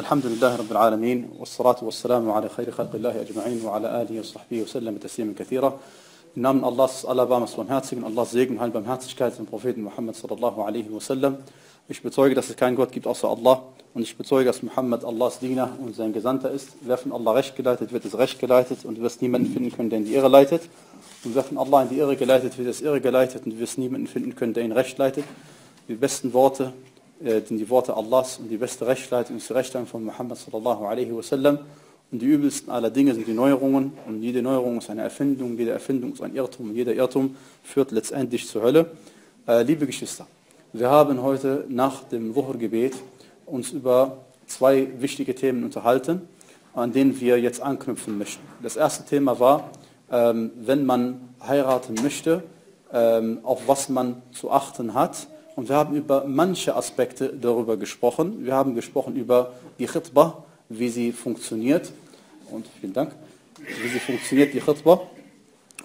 الحمد لله رب العالمين والصلاة والسلام على خير خلق الله أجمعين وعلى آله وصحبه وسلم تسليما كثيرا Im Namen Allahs, Allerbarmes, Barmherzigen, Allahs Segen, Heil, Barmherzigkeit dem Propheten Muhammad sallallahu alaihi wasallam. Ich bezeuge, dass es keinen Gott gibt außer Allah und ich bezeuge, dass Muhammad Allahs Diener und sein Gesandter ist. Wer von Allah recht geleitet, wird es recht geleitet und du wirst niemanden finden können, der in die Irre leitet. Und wer von Allah in die Irre geleitet, wird es irre geleitet und du wirst niemanden finden können, der ihn recht leitet. Die besten Worte äh, sind die Worte Allahs und die beste Rechtleitung ist die Rechtleitung von Muhammad sallallahu alaihi wasallam. Und die übelsten aller Dinge sind die Neuerungen. Und jede Neuerung ist eine Erfindung, jede Erfindung ist ein Irrtum. Und jeder Irrtum führt letztendlich zur Hölle. Äh, liebe Geschwister, wir haben heute nach dem Wuchergebet uns über zwei wichtige Themen unterhalten, an denen wir jetzt anknüpfen möchten. Das erste Thema war, ähm, wenn man heiraten möchte, ähm, auf was man zu achten hat. Und wir haben über manche Aspekte darüber gesprochen. Wir haben gesprochen über die Khitbah, wie sie funktioniert. Und vielen Dank. Wie sie funktioniert, die Khutbah.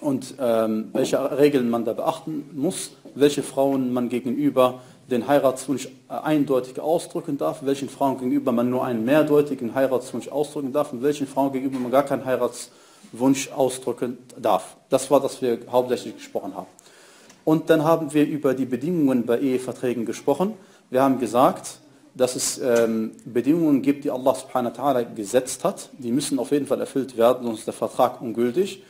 Und ähm, welche Regeln man da beachten muss, welche Frauen man gegenüber den Heiratswunsch äh, eindeutig ausdrücken darf, welchen Frauen gegenüber man nur einen mehrdeutigen Heiratswunsch ausdrücken darf und welchen Frauen gegenüber man gar keinen Heiratswunsch ausdrücken darf. Das war, was wir hauptsächlich gesprochen haben. Und dann haben wir über die Bedingungen bei Eheverträgen gesprochen. Wir haben gesagt, dass es ähm, Bedingungen gibt, die Allah subhanahu wa ta'ala gesetzt hat. Die müssen auf jeden Fall erfüllt werden, sonst ist der Vertrag ungültig.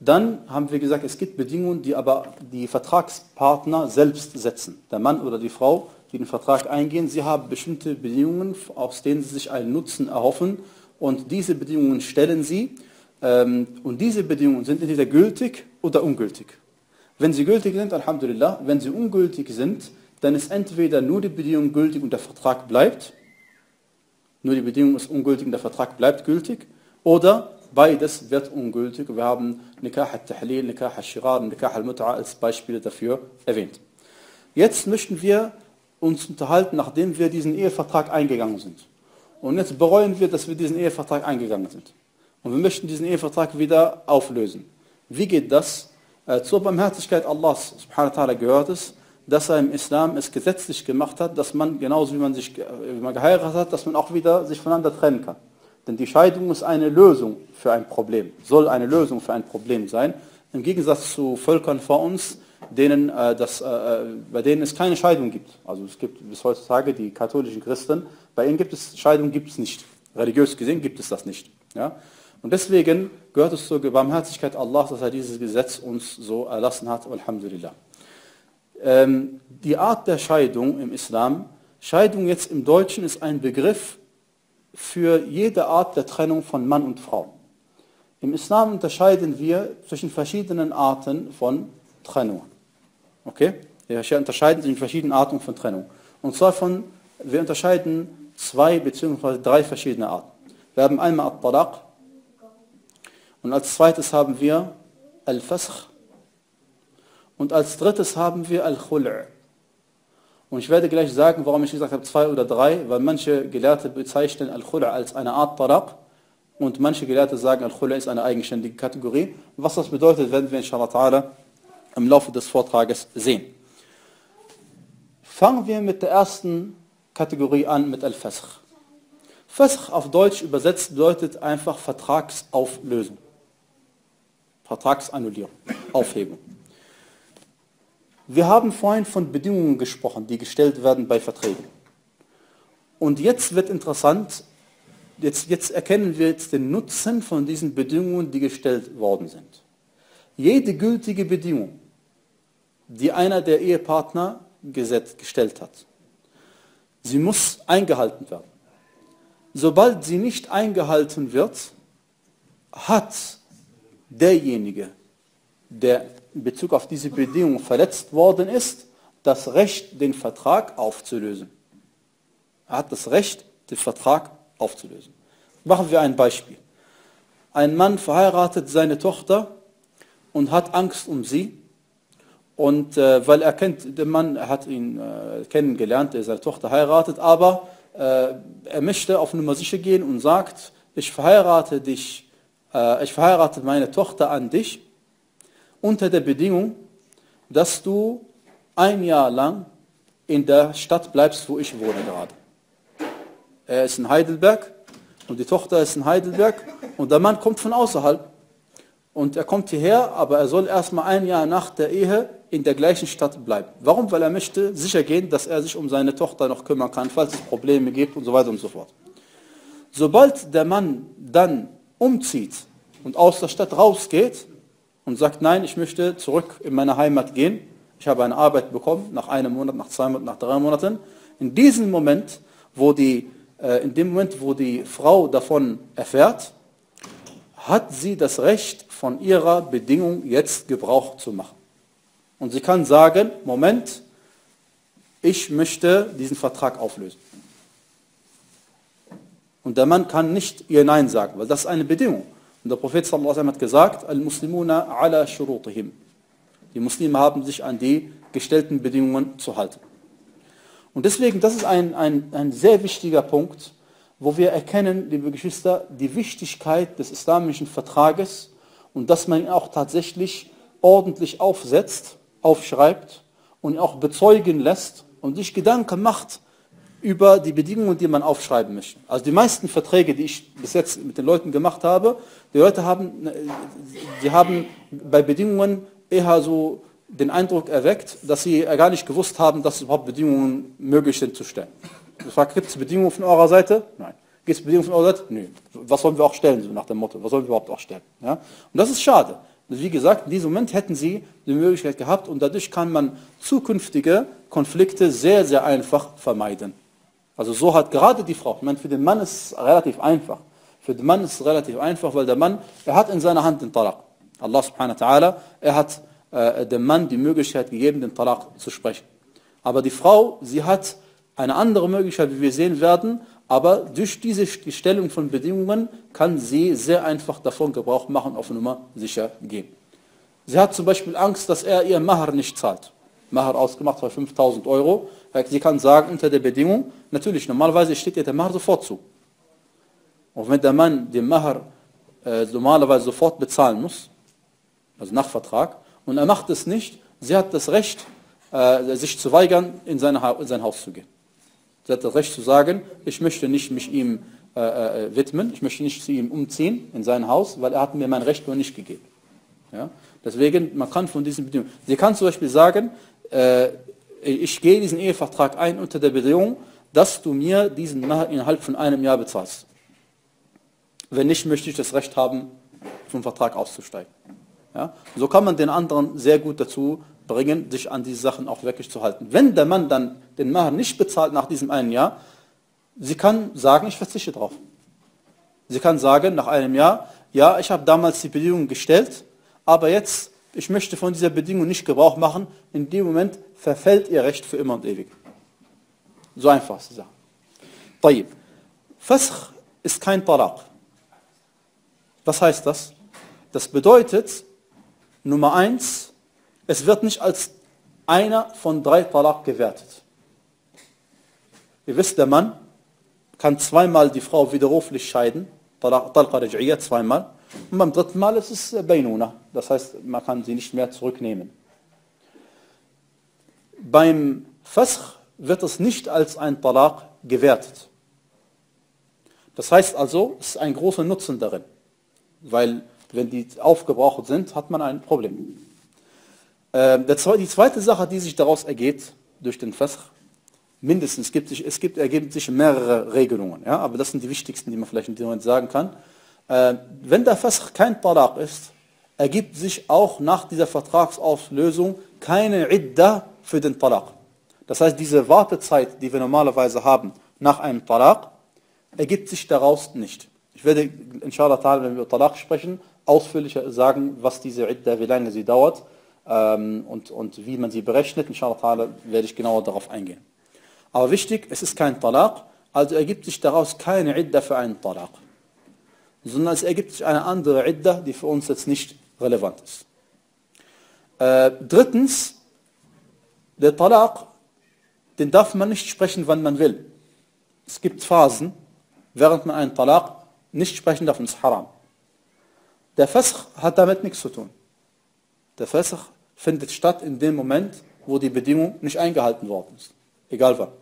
Dann haben wir gesagt, es gibt Bedingungen, die aber die Vertragspartner selbst setzen. Der Mann oder die Frau, die den Vertrag eingehen, sie haben bestimmte Bedingungen, aus denen sie sich einen Nutzen erhoffen. Und diese Bedingungen stellen sie. Ähm, und diese Bedingungen sind entweder gültig oder ungültig. Wenn sie gültig sind, Alhamdulillah, wenn sie ungültig sind, dann ist entweder nur die Bedingung gültig und der Vertrag bleibt, nur die Bedingung ist ungültig und der Vertrag bleibt gültig, oder beides wird ungültig. Wir haben Nikah al-Tahlil, Nikah al-Shirar und Nikah al-Mut'a als Beispiele dafür erwähnt. Jetzt möchten wir uns unterhalten, nachdem wir diesen Ehevertrag eingegangen sind. Und jetzt bereuen wir, dass wir diesen Ehevertrag eingegangen sind. Und wir möchten diesen Ehevertrag wieder auflösen. Wie geht das? Äh, zur Barmherzigkeit Allahs subhanahu wa gehört es, dass er im Islam es gesetzlich gemacht hat, dass man genauso wie man sich wie man geheiratet hat, dass man auch wieder sich voneinander trennen kann. Denn die Scheidung ist eine Lösung für ein Problem, soll eine Lösung für ein Problem sein. Im Gegensatz zu Völkern vor uns, denen, äh, das, äh, bei denen es keine Scheidung gibt. Also es gibt bis heutzutage die katholischen Christen, bei ihnen gibt es Scheidung gibt es nicht. Religiös gesehen gibt es das nicht. Ja? Und deswegen gehört es zur Barmherzigkeit Allahs, dass er dieses Gesetz uns so erlassen hat. Alhamdulillah ähm, die Art der Scheidung im Islam, Scheidung jetzt im Deutschen ist ein Begriff für jede Art der Trennung von Mann und Frau. Im Islam unterscheiden wir zwischen verschiedenen Arten von Trennung. Okay? Wir unterscheiden zwischen verschiedenen Arten von Trennung. Und zwar von, wir unterscheiden zwei bzw. drei verschiedene Arten. Wir haben einmal Al-Talaq und als zweites haben wir Al-Fasq und als drittes haben wir Al-Khul'. Und ich werde gleich sagen, warum ich gesagt habe zwei oder drei, weil manche Gelehrte bezeichnen Al-Khul' als eine Art Talaq und manche Gelehrte sagen, Al-Khul' ist eine eigenständige Kategorie. Was das bedeutet, werden wir inshallah ta'ala im Laufe des Vortrages sehen. Fangen wir mit der ersten Kategorie an, mit Al-Fasq. Fasq auf Deutsch übersetzt bedeutet einfach Vertragsauflösung. Vertragsannullierung, Aufhebung. Wir haben vorhin von Bedingungen gesprochen, die gestellt werden bei Verträgen. Und jetzt wird interessant, jetzt, jetzt erkennen wir jetzt den Nutzen von diesen Bedingungen, die gestellt worden sind. Jede gültige Bedingung, die einer der Ehepartner gesetzt, gestellt hat, sie muss eingehalten werden. Sobald sie nicht eingehalten wird, hat derjenige, der in Bezug auf diese Bedingung verletzt worden ist, das Recht, den Vertrag aufzulösen. Er hat das Recht, den Vertrag aufzulösen. Machen wir ein Beispiel. Ein Mann verheiratet seine Tochter und hat Angst um sie. Und äh, weil er kennt, der Mann er hat ihn äh, kennengelernt, der seine Tochter heiratet, aber äh, er möchte auf Nummer sicher gehen und sagt, ich verheirate dich, äh, ich verheirate meine Tochter an dich unter der Bedingung, dass du ein Jahr lang in der Stadt bleibst, wo ich wohne gerade. er ist in Heidelberg und die Tochter ist in Heidelberg und der Mann kommt von außerhalb und er kommt hierher, aber er soll erstmal ein Jahr nach der Ehe in der gleichen Stadt bleiben. Warum? Weil er möchte sicher gehen, dass er sich um seine Tochter noch kümmern kann, falls es Probleme gibt und so weiter und so fort. Sobald der Mann dann umzieht und aus der Stadt rausgeht und sagt, nein, ich möchte zurück in meine Heimat gehen, ich habe eine Arbeit bekommen, nach einem Monat, nach zwei Monaten, nach drei Monaten, in diesem Moment, wo die, äh, in dem Moment, wo die Frau davon erfährt, hat sie das Recht, von ihrer Bedingung jetzt Gebrauch zu machen. Und sie kann sagen, Moment, ich möchte diesen Vertrag auflösen. Und der Mann kann nicht ihr Nein sagen, weil das ist eine Bedingung. Und der Prophet hat gesagt, Al-Muslimuna ala shurutihim. Die Muslime haben sich an die gestellten Bedingungen zu halten. Und deswegen, das ist ein, ein, ein sehr wichtiger Punkt, wo wir erkennen, liebe Geschwister, die Wichtigkeit des islamischen Vertrages und dass man ihn auch tatsächlich ordentlich aufsetzt, aufschreibt und auch bezeugen lässt und sich Gedanken macht über die Bedingungen, die man aufschreiben möchte. Also die meisten Verträge, die ich bis jetzt mit den Leuten gemacht habe, die Leute haben, die haben bei Bedingungen eher so den Eindruck erweckt, dass sie gar nicht gewusst haben, dass überhaupt Bedingungen möglich sind zu stellen. Gefragt, gibt es Bedingungen von eurer Seite? Nein. Gibt es Bedingungen von eurer Seite? Nö. Was sollen wir auch stellen, so nach dem Motto? Was sollen wir überhaupt auch stellen? Ja? Und das ist schade. Wie gesagt, in diesem Moment hätten sie die Möglichkeit gehabt und dadurch kann man zukünftige Konflikte sehr, sehr einfach vermeiden. Also so hat gerade die Frau, ich meine, für den Mann ist es relativ einfach. Für den Mann ist es relativ einfach, weil der Mann, er hat in seiner Hand den Talaq. Allah subhanahu wa ta'ala, er hat äh, dem Mann die Möglichkeit gegeben, den Talaq zu sprechen. Aber die Frau, sie hat eine andere Möglichkeit, wie wir sehen werden, aber durch diese Stellung von Bedingungen kann sie sehr einfach davon Gebrauch machen, auf Nummer sicher gehen. Sie hat zum Beispiel Angst, dass er ihr Mahar nicht zahlt. Mahar ausgemacht bei 5000 Euro. Sie kann sagen, unter der Bedingung, natürlich, normalerweise steht ihr der Mahar sofort zu. Und wenn der Mann den Mahar äh, normalerweise sofort bezahlen muss, also nach Vertrag, und er macht es nicht, sie hat das Recht, äh, sich zu weigern, in, seine, in sein Haus zu gehen. Sie hat das Recht zu sagen, ich möchte nicht mich ihm äh, äh, widmen, ich möchte nicht zu ihm umziehen in sein Haus, weil er hat mir mein Recht nur nicht gegeben. Ja? Deswegen, man kann von diesen Bedingungen, sie kann zum Beispiel sagen, äh, ich gehe diesen Ehevertrag ein unter der Bedingung, dass du mir diesen Mahar innerhalb von einem Jahr bezahlst. Wenn nicht, möchte ich das Recht haben, vom Vertrag auszusteigen. Ja? So kann man den anderen sehr gut dazu bringen, sich an diese Sachen auch wirklich zu halten. Wenn der Mann dann den Mahar nicht bezahlt nach diesem einen Jahr, sie kann sagen, ich verzichte drauf. Sie kann sagen nach einem Jahr, ja, ich habe damals die Bedingungen gestellt, aber jetzt, ich möchte von dieser Bedingung nicht Gebrauch machen, in dem Moment verfällt ihr Recht für immer und ewig. So einfach ist die Sache. طيب. Fasch ist kein Talaq. Was heißt das? Das bedeutet, Nummer eins, es wird nicht als einer von drei Talaq gewertet. Ihr wisst, der Mann kann zweimal die Frau widerruflich scheiden, Talqa Raj'iyya zweimal, und beim dritten Mal ist es Bainuna, das heißt, man kann sie nicht mehr zurücknehmen. Beim Fasch wird es nicht als ein Talaq gewertet. Das heißt also, es ist ein großer Nutzen darin, weil wenn die aufgebraucht sind, hat man ein Problem. Ähm, die zweite Sache, die sich daraus ergeht, durch den Fasch, mindestens, es gibt, es gibt, ergeben sich mehrere Regelungen, ja, aber das sind die wichtigsten, die man vielleicht in dem Moment sagen kann. Ähm, wenn der Fasch kein Talaq ist, ergibt sich auch nach dieser Vertragsauflösung keine Idda für den Talaq. Das heißt, diese Wartezeit, die wir normalerweise haben nach einem Talaq, ergibt sich daraus nicht. Ich werde, inshallah, wenn wir über Talaq sprechen, ausführlicher sagen, was diese Idda, wie lange sie dauert ähm, und, und wie man sie berechnet. Inshallah werde ich genauer darauf eingehen. Aber wichtig, es ist kein Talaq, also ergibt sich daraus keine Idda für einen Talaq, sondern es ergibt sich eine andere Idda, die für uns jetzt nicht relevant ist. Äh, drittens, der Talaq, den darf man nicht sprechen, wann man will. Es gibt Phasen, während man einen Talaq nicht sprechen darf, und ist haram. Der Fasch hat damit nichts zu tun. Der Fasch findet statt in dem Moment, wo die Bedingung nicht eingehalten worden ist. Egal wann.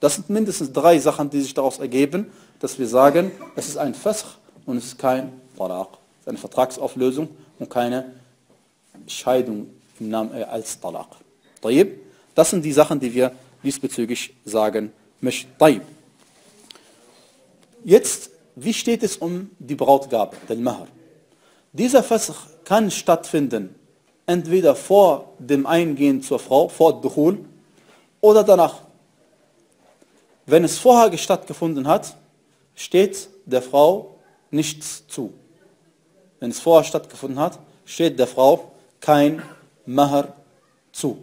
Das sind mindestens drei Sachen, die sich daraus ergeben, dass wir sagen, es ist ein Fasch und es ist kein Talaq. Es ist eine Vertragsauflösung und keine Scheidung im Namen, äh, als Talaq. Das sind die Sachen, die wir diesbezüglich sagen möchten. Jetzt, wie steht es um die Brautgabe, den Mahar? Dieser Fasch kann stattfinden, entweder vor dem Eingehen zur Frau, vor Duchul, oder danach. Wenn es vorher stattgefunden hat, steht der Frau nichts zu. Wenn es vorher stattgefunden hat, steht der Frau kein Mahar zu,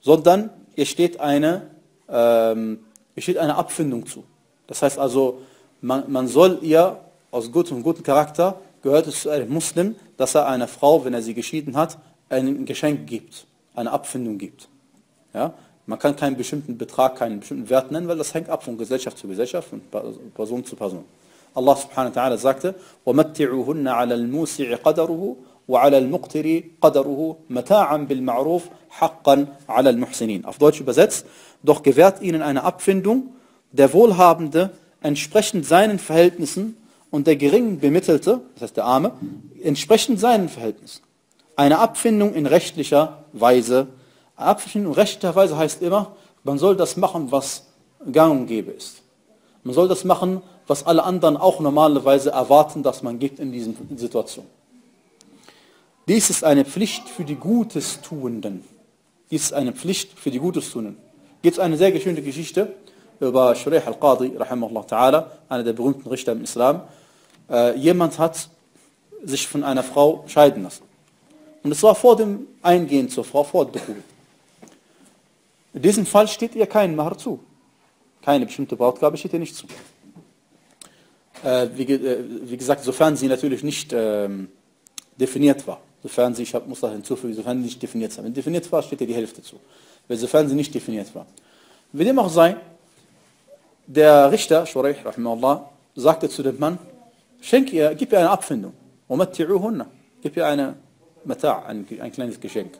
sondern ihr steht eine, ähm, ihr steht eine Abfindung zu. Das heißt also, man, man soll ihr aus gutem, guten Charakter, gehört es zu einem Muslim, dass er einer Frau, wenn er sie geschieden hat, ein Geschenk gibt, eine Abfindung gibt. Ja? Man kann keinen bestimmten Betrag, keinen bestimmten Wert nennen, weil das hängt ab von Gesellschaft zu Gesellschaft, von Person zu Person. Allah subhanahu wa ta'ala sagte, وَمَتِّعُهُنَّ عَلَى الْمُوسِعِ قَدَرُهُ وعلى المقتر قدره متاعا بالمعروف حقا على المحسنين. Auf Deutsch übersetzt, doch gewährt ihnen eine Abfindung, der Wohlhabende entsprechend seinen Verhältnissen und der gering Bemittelte, das heißt der Arme, entsprechend seinen Verhältnissen. Eine Abfindung in rechtlicher Weise. Abfindung in rechtlicher Weise heißt immer, man soll das machen, was gang und gäbe ist. Man soll das machen, was alle anderen auch normalerweise erwarten, dass man gibt in diesen Situationen. Dies ist eine Pflicht für die Gutestuenden. Dies ist eine Pflicht für die Gutestuenden. Gibt es eine sehr schöne Geschichte über Shurayh al-Qadi, einer der berühmten Richter im Islam. Äh, jemand hat sich von einer Frau scheiden lassen. Und es war vor dem Eingehen zur Frau, vor dem In diesem Fall steht ihr kein Mahar zu. Keine bestimmte Brautgabe steht ihr nicht zu. Äh, wie, äh, wie, gesagt, sofern sie natürlich nicht ähm, definiert war sofern sie, ich muss da hinzufügen, sofern sie nicht definiert war. Wenn definiert war, steht ihr die Hälfte zu. Weil sofern sie nicht definiert war. Wie dem auch sei, der Richter, Shuraih, rahimahullah, sagte zu dem Mann, schenk ihr, gib ihr eine Abfindung. Gib ihr eine Mata', ein, ein kleines Geschenk.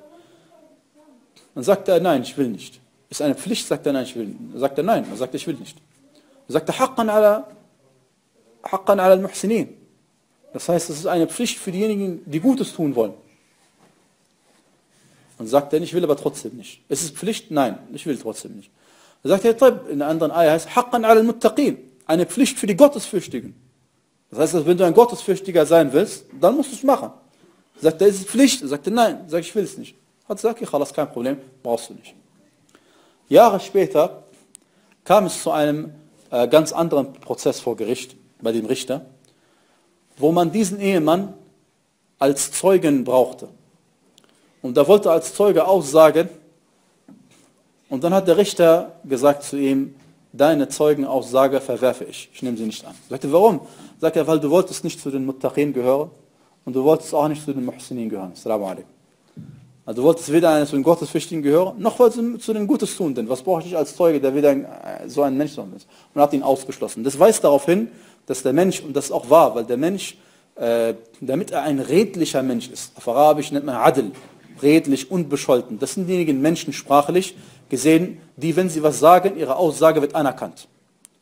Dann sagt er, nein, ich will nicht. Ist eine Pflicht, sagt er, nein, ich will sagt er, nein, dann sagt er, ich will nicht. Dann sagt er, haqqan ala, haqqan ala al-muhsinin. Das heißt, es ist eine Pflicht für diejenigen, die Gutes tun wollen. Und sagt er, ich will aber trotzdem nicht. Es ist Pflicht? Nein, ich will trotzdem nicht. Dann sagt er, in der anderen Eier heißt, Haqqan al-Muttaqin, eine Pflicht für die Gottesfürchtigen. Das heißt, wenn du ein Gottesfürchtiger sein willst, dann musst du es machen. Sagt er, ist es Pflicht? Sagt er, nein. Sagt ich will es nicht. Hat gesagt, ich kein Problem, brauchst du nicht. Jahre später kam es zu einem äh, ganz anderen Prozess vor Gericht, bei dem Richter wo man diesen Ehemann als Zeugen brauchte. Und er wollte als Zeuge aussagen, und dann hat der Richter gesagt zu ihm, deine Zeugenaussage verwerfe ich, ich nehme sie nicht an. Sagte, warum? Sagt er, weil du wolltest nicht zu den Muttaqin gehören und du wolltest auch nicht zu den Muhsinin gehören. Assalamu alaikum. Also du wolltest weder zu den Gottesfürchtigen gehören, noch wolltest du zu den Gutes tun, denn was brauche ich als Zeuge, der weder so ein Mensch ist? Und hat ihn ausgeschlossen. Das weist darauf hin, dass der Mensch, und das ist auch wahr, weil der Mensch, äh, damit er ein redlicher Mensch ist, auf Arabisch nennt man Adl, redlich, unbescholten, das sind diejenigen Menschen sprachlich gesehen, die, wenn sie was sagen, ihre Aussage wird anerkannt.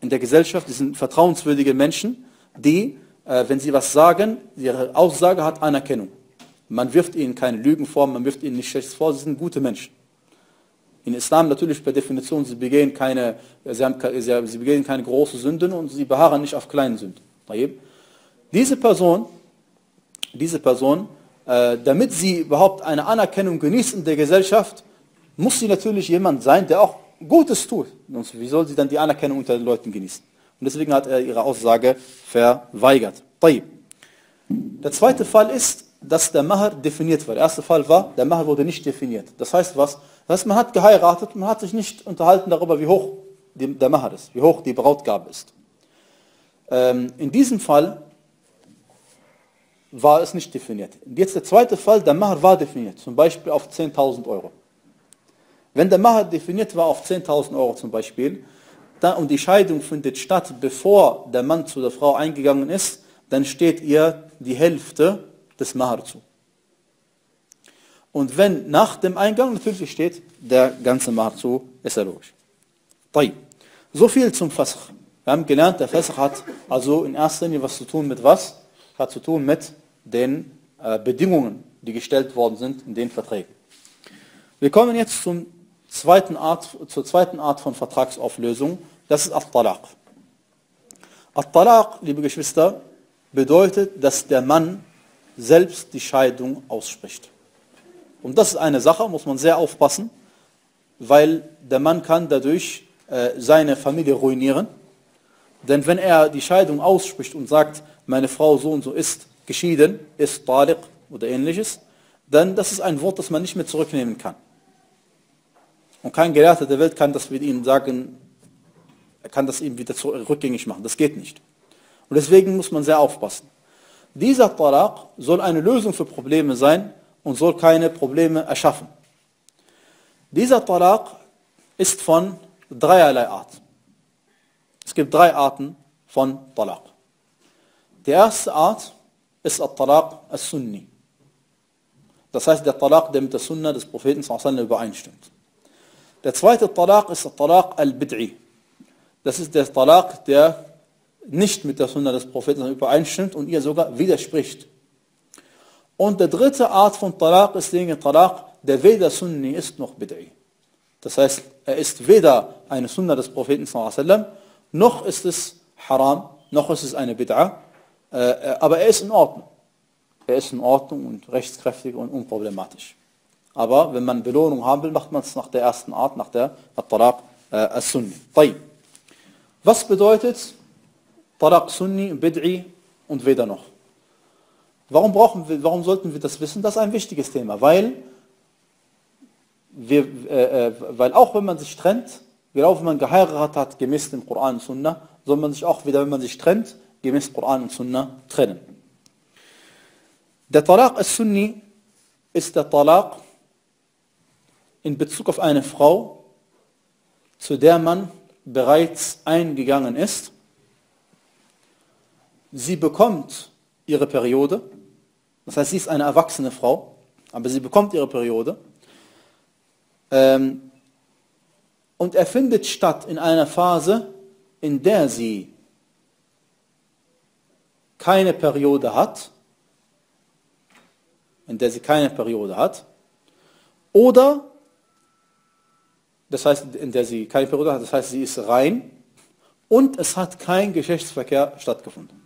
In der Gesellschaft, die sind vertrauenswürdige Menschen, die, äh, wenn sie was sagen, ihre Aussage hat Anerkennung. Man wirft ihnen keine Lügen vor, man wirft ihnen nicht Schlechtes vor, sie sind gute Menschen. In Islam natürlich per Definition, sie begehen keine, sie, haben, sie begehen keine großen Sünden und sie beharren nicht auf kleinen Sünden. Diese Person, diese Person, äh, damit sie überhaupt eine Anerkennung genießt in der Gesellschaft, muss sie natürlich jemand sein, der auch Gutes tut. Und wie soll sie dann die Anerkennung unter den Leuten genießen? Und deswegen hat er ihre Aussage verweigert. Der zweite Fall ist, dass der Mahar definiert war. Der erste Fall war, der Mahar wurde nicht definiert. Das heißt was? Das heißt, man hat geheiratet, man hat sich nicht unterhalten darüber, wie hoch der Mahar ist, wie hoch die Brautgabe ist. Ähm, in diesem Fall war es nicht definiert. Jetzt der zweite Fall, der Mahar war definiert, zum Beispiel auf 10.000 Euro. Wenn der Mahar definiert war auf 10.000 Euro zum Beispiel, dann, und die Scheidung findet statt, bevor der Mann zu der Frau eingegangen ist, dann steht ihr die Hälfte des Mahar zu. Und wenn nach dem Eingang natürlich steht der ganze Mahar zu, ist er logisch. So viel zum Fasach. Wir haben gelernt, der Fasach hat also in erster Linie was zu tun mit was? Hat zu tun mit den äh, Bedingungen, die gestellt worden sind in den Verträgen. Wir kommen jetzt zum zweiten Art, zur zweiten Art von Vertragsauflösung. Das ist At-Talaq. At-Talaq, liebe Geschwister, bedeutet, dass der Mann selbst die Scheidung ausspricht. Und das ist eine Sache, muss man sehr aufpassen, weil der Mann kann dadurch äh, seine Familie ruinieren. Denn wenn er die Scheidung ausspricht und sagt, meine Frau so und so ist geschieden, ist taliq oder ähnliches, dann das ist ein Wort, das man nicht mehr zurücknehmen kann. Und kein Gelehrter der Welt kann das mit ihnen sagen, er kann das ihm wieder rückgängig machen. Das geht nicht. Und deswegen muss man sehr aufpassen. Dieser Talaq soll eine Lösung für Probleme sein und soll keine Probleme erschaffen. Dieser Talaq ist von dreierlei Art. Es gibt drei Arten von Talaq. Die erste Art ist der Talaq al-Sunni. Das heißt der Talaq, der mit der Sunna des Propheten übereinstimmt. Der zweite Talaq ist der Talaq al-Bid'i. Das ist der Talaq, der nicht mit der Sunna des Propheten übereinstimmt und ihr sogar widerspricht. Und der dritte Art von Talaq ist der Talaq, der weder Sunni ist noch Bid'i. Das heißt, er ist weder eine Sunna des Propheten noch ist es haram, noch ist es eine Bid'a, äh, äh, aber er ist in Ordnung. Er ist in Ordnung und rechtskräftig und unproblematisch. Aber wenn man Belohnung haben will, macht man es nach der ersten Art, nach der Talaq äh, al-Sunni. Was bedeutet Talaq Sunni, Bid'i und weder noch? Warum, brauchen wir, warum sollten wir das wissen? Das ist ein wichtiges Thema, weil, wir, äh, äh weil auch wenn man sich trennt, genau wenn man geheiratet hat, gemäß dem Koran und Sunna, soll man sich auch wieder, wenn man sich trennt, gemäß Koran und Sunna trennen. Der Talaq al-Sunni ist der Talaq in Bezug auf eine Frau, zu der man bereits eingegangen ist. Sie bekommt ihre Periode, das heißt, sie ist eine erwachsene Frau, aber sie bekommt ihre Periode. Ähm, und er findet statt in einer Phase, in der sie keine Periode hat, in der sie keine Periode hat, oder das heißt, in der sie keine Periode hat, das heißt, sie ist rein und es hat kein Geschlechtsverkehr stattgefunden.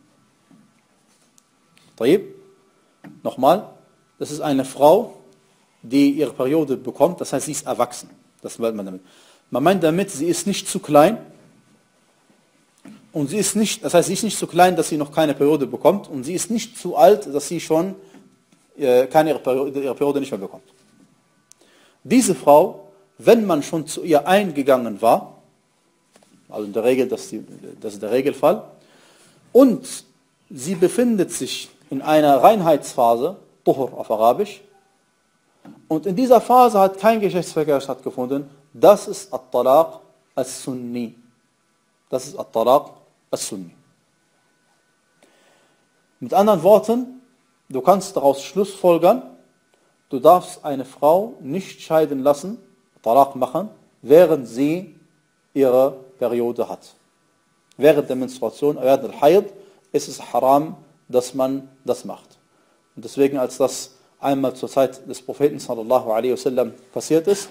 Nochmal, das ist eine Frau, die ihre Periode bekommt, das heißt, sie ist erwachsen. Das meint man damit. Man meint damit, sie ist nicht zu klein und sie ist nicht, das heißt, sie ist nicht zu klein, dass sie noch keine Periode bekommt und sie ist nicht zu alt, dass sie schon äh, keine ihre Periode, ihre Periode nicht mehr bekommt. Diese Frau wenn man schon zu ihr eingegangen war, also in der Regel, das die, das ist der Regelfall, und sie befindet sich in einer Reinheitsphase, Tuhur auf Arabisch, und in dieser Phase hat kein Geschlechtsverkehr stattgefunden, das ist At-Talaq as-Sunni. Das ist At-Talaq as-Sunni. Mit anderen Worten, du kannst daraus Schlussfolgern, du darfst eine Frau nicht scheiden lassen, Talaq machen, während sie ihre Periode hat. Während der Menstruation, während der Haid, ist es haram, dass man das macht. Und deswegen, als das einmal zur Zeit des Propheten sallallahu alaihi wasallam passiert ist,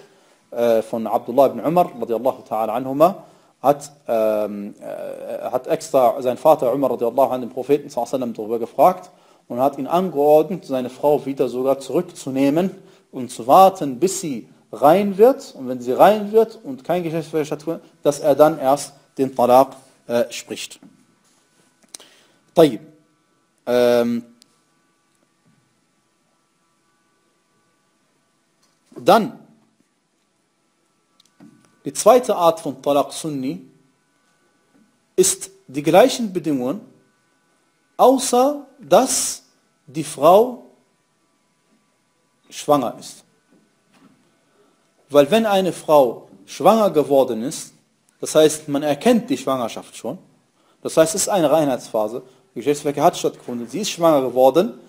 äh, von Abdullah ibn Umar radiallahu ta'ala anhuma, hat, ähm, äh, hat extra sein Vater Umar radiallahu an den Propheten sallallahu alaihi wasallam darüber gefragt und hat ihn angeordnet, seine Frau wieder sogar zurückzunehmen und zu warten, bis sie rein wird, und wenn sie rein wird und kein Geschlechtsverkehr stattfindet, dass er dann erst den Talaq äh, spricht. طيب. ähm, dann, die zweite Art von Talaq Sunni ist die gleichen Bedingungen, außer dass die Frau schwanger ist. Weil wenn eine Frau schwanger geworden ist, das heißt, man erkennt die Schwangerschaft schon, das heißt, es ist eine Reinheitsphase, Geschlechtsverkehr hat stattgefunden, sie ist schwanger geworden,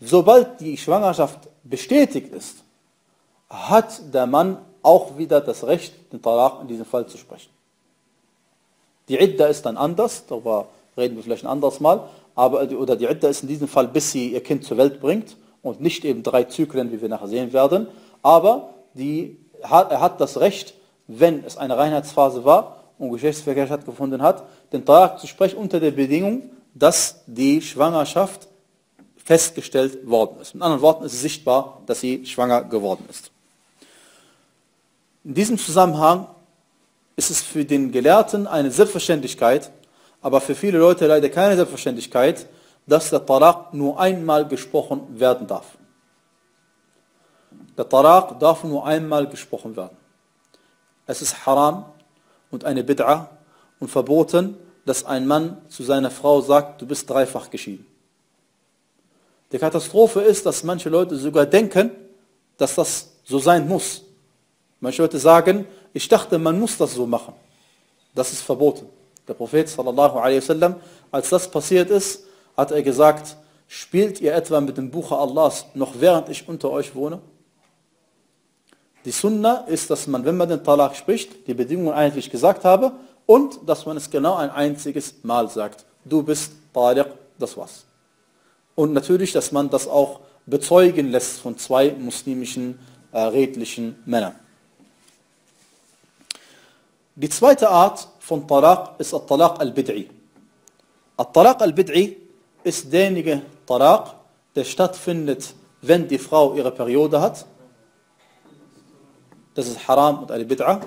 sobald die Schwangerschaft bestätigt ist, hat der Mann auch wieder das Recht, den Talaq in diesem Fall zu sprechen. Die Idda ist dann anders, darüber reden wir vielleicht ein anderes Mal, aber, oder die Idda ist in diesem Fall, bis sie ihr Kind zur Welt bringt und nicht eben drei Zyklen, wie wir nachher sehen werden, aber die, er hat das Recht, wenn es eine Reinheitsphase war und Geschlechtsverkehr stattgefunden hat, den Talak zu sprechen unter der Bedingung, dass die Schwangerschaft festgestellt worden ist. Mit anderen Worten ist es sichtbar, dass sie schwanger geworden ist. In diesem Zusammenhang ist es für den Gelehrten eine Selbstverständlichkeit, aber für viele Leute leider keine Selbstverständlichkeit, dass der Talaq nur einmal gesprochen werden darf. Der Talaq darf nur einmal gesprochen werden. Es ist haram und eine Bid'a und verboten, dass ein Mann zu seiner Frau sagt, du bist dreifach geschieden. Die Katastrophe ist, dass manche Leute sogar denken, dass das so sein muss. Manche Leute sagen, ich dachte, man muss das so machen. Das ist verboten. Der Prophet sallallahu alaihi wasallam, als das passiert ist, hat er gesagt, spielt ihr etwa mit dem Buche Allahs noch während ich unter euch wohne? Die Sunna ist, dass man, wenn man den Talak spricht, die Bedingungen eigentlich gesagt habe und dass man es genau ein einziges Mal sagt. Du bist Tariq, das war's. Und natürlich, dass man das auch bezeugen lässt von zwei muslimischen, äh, redlichen Männern. Die zweite Art von Talaq ist Al-Talaq al-Bid'i. Al-Talaq al-Bid'i ist derjenige Talaq, der stattfindet, wenn die Frau ihre Periode hat. Das ist Haram und eine Bid'a.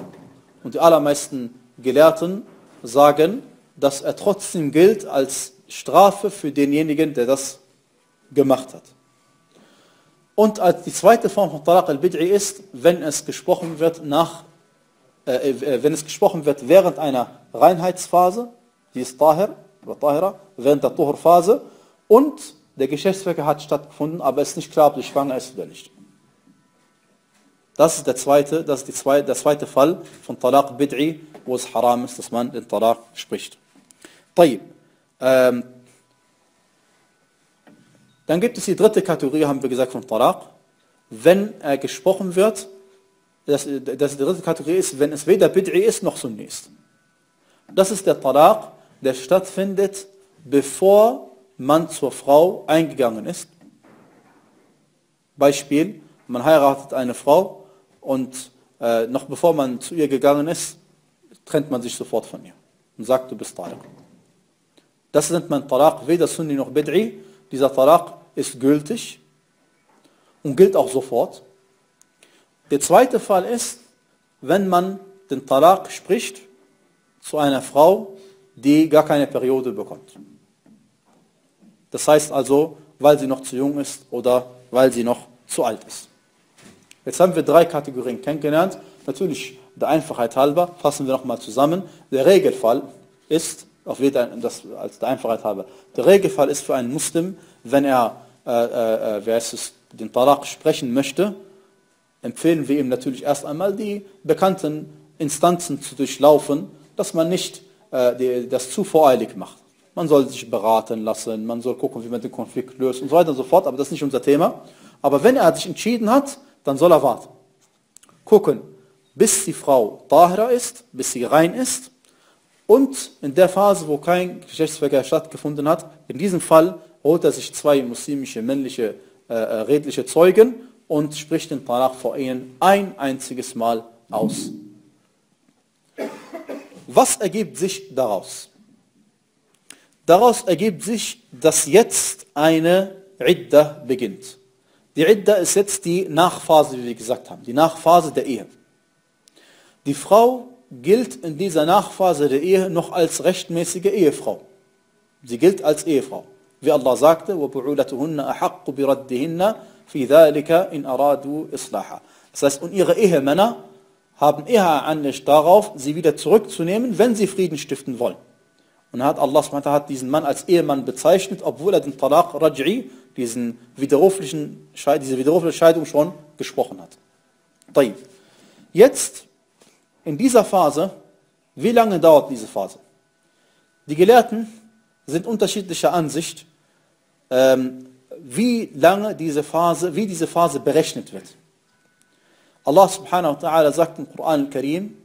Und die allermeisten Gelehrten sagen, dass er trotzdem gilt als Strafe für denjenigen, der das gemacht hat. Und als die zweite Form von Talaq al-Bid'i ist, wenn es gesprochen wird nach äh, äh, wenn es gesprochen wird während einer Reinheitsphase, die ist Tahir, oder Tahira, während der Tuhur-Phase und der Geschlechtsverkehr hat stattgefunden, aber es ist nicht klar, ob sie schwanger ist oder nicht. Das ist der zweite, das ist die zwei, der zweite Fall von Talaq Bid'i, wo es haram ist, dass man den Talaq spricht. Ähm, dann gibt es die dritte Kategorie, haben wir gesagt, von Talaq. Wenn er gesprochen wird, das, das die dritte Kategorie ist, wenn es weder Bid'i ist noch Sunni ist. Das ist der Talaq, der stattfindet, bevor man zur Frau eingegangen ist. Beispiel, man heiratet eine Frau und äh, noch bevor man zu ihr gegangen ist, trennt man sich sofort von ihr und sagt, du bist Talaq. Das nennt man Talaq, weder Sunni noch Bid'i. Dieser Talaq ist gültig und gilt auch sofort. Der zweite Fall ist, wenn man den Talaq spricht zu einer Frau, die gar keine Periode bekommt. Das heißt also, weil sie noch zu jung ist oder weil sie noch zu alt ist. Jetzt haben wir drei Kategorien kennengelernt. Natürlich, der Einfachheit halber, fassen wir nochmal zusammen. Der Regelfall ist, auf jeden das als der Einfachheit halber, der Regelfall ist für einen Muslim, wenn er äh, äh, äh wer es, den Talaq sprechen möchte, empfehlen wir ihm natürlich erst einmal die bekannten Instanzen zu durchlaufen, dass man nicht äh, die, das zu voreilig macht. Man soll sich beraten lassen, man soll gucken, wie man den Konflikt löst und so weiter und so fort, aber das ist nicht unser Thema. Aber wenn er sich entschieden hat, dann soll er warten. Gucken, bis die Frau Tahira ist, bis sie rein ist und in der Phase, wo kein Geschlechtsverkehr stattgefunden hat, in diesem Fall holt er sich zwei muslimische männliche äh, äh redliche Zeugen und spricht den Talaq vor ihnen ein einziges Mal aus. Was ergibt sich daraus? Daraus ergibt sich, dass jetzt eine Idda beginnt. Die Idda ist jetzt die Nachphase, wie wir gesagt haben, die Nachphase der Ehe. Die Frau gilt in dieser Nachphase der Ehe noch als rechtmäßige Ehefrau. Sie gilt als Ehefrau. Wie Allah sagte, وَبُعُولَتُهُنَّ أَحَقُّ بِرَدِّهِنَّ في ذلك إن أرادوا إصلاحا. Das heißt, und ihre Ehemänner haben eher Anrecht darauf, sie wieder zurückzunehmen, wenn sie Frieden stiften wollen. Und hat Allah hat diesen Mann als Ehemann bezeichnet, obwohl er den Talaq Raj'i, diesen widerruflichen, diese widerrufliche Scheidung schon gesprochen hat. Jetzt, in dieser Phase, wie lange dauert diese Phase? Die Gelehrten sind unterschiedlicher Ansicht, ähm, wie lange diese Phase, wie diese Phase berechnet wird. Allah subhanahu wa ta'ala sagt im Koran al-Karim,